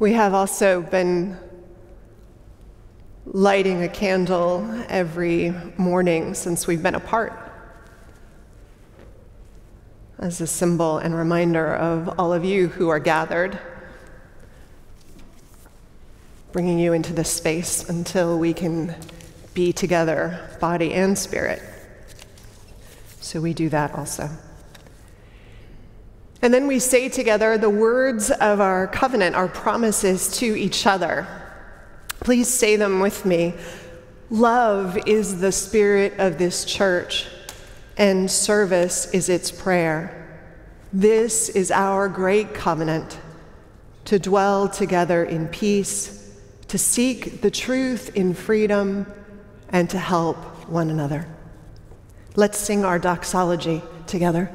We have also been lighting a candle every morning since we've been apart as a symbol and reminder of all of you who are gathered, bringing you into this space until we can be together, body and spirit. So we do that also. And then we say together the words of our covenant, our promises to each other. Please say them with me. Love is the spirit of this church, and service is its prayer. This is our great covenant to dwell together in peace, to seek the truth in freedom, and to help one another. Let's sing our doxology together.